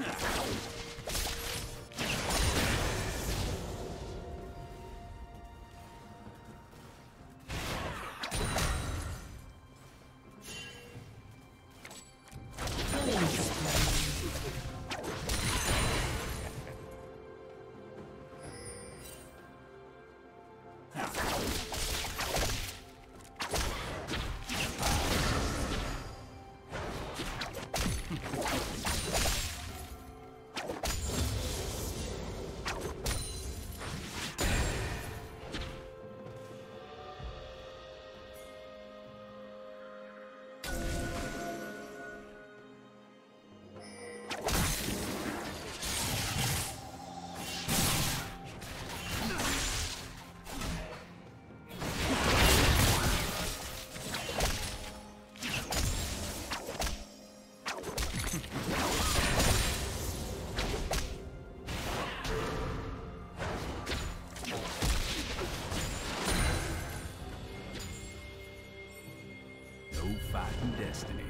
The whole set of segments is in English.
Yeah. Destiny.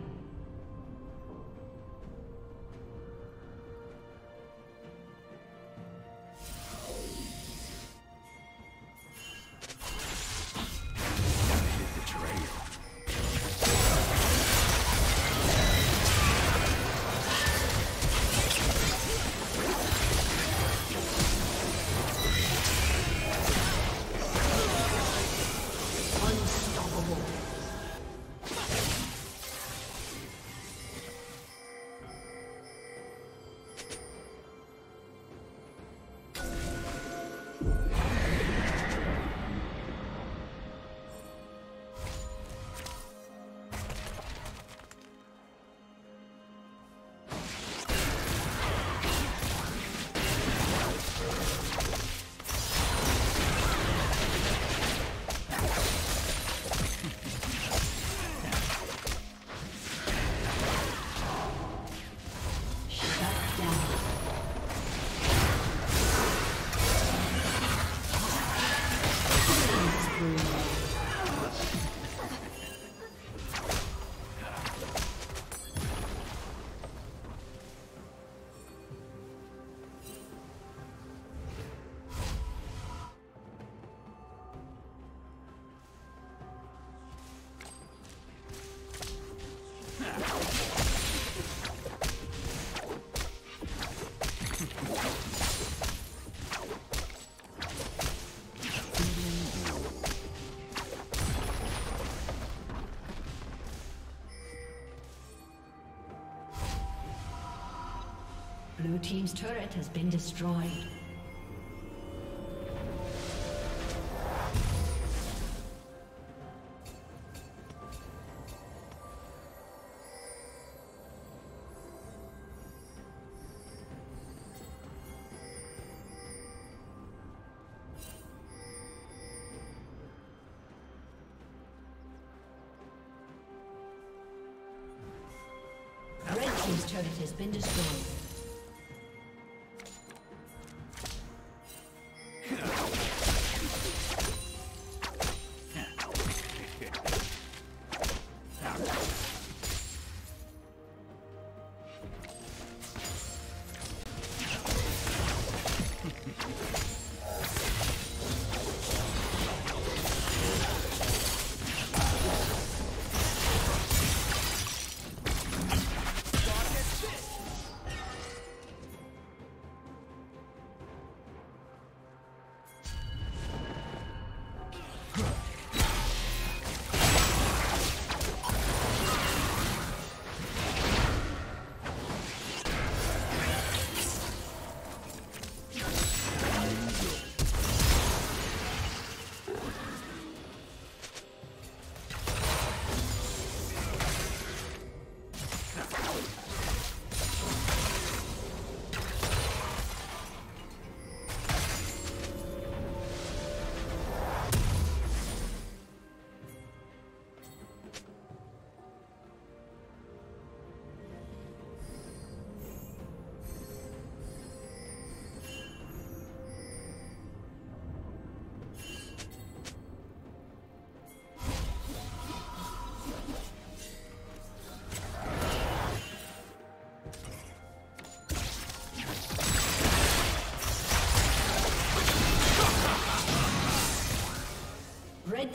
Blue Team's turret has been destroyed. Team's turret has been destroyed.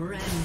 Rampage.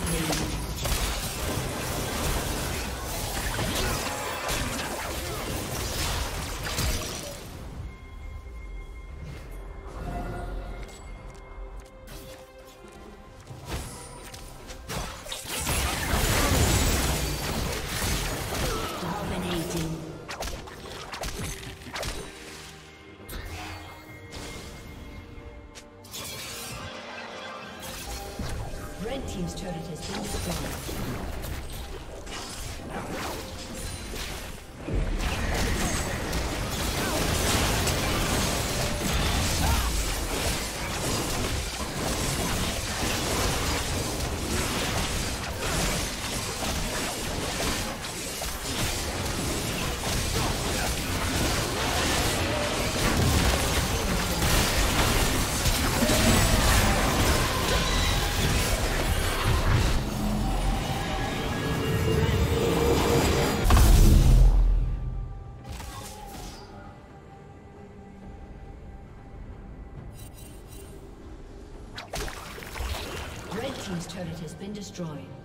Destroyed.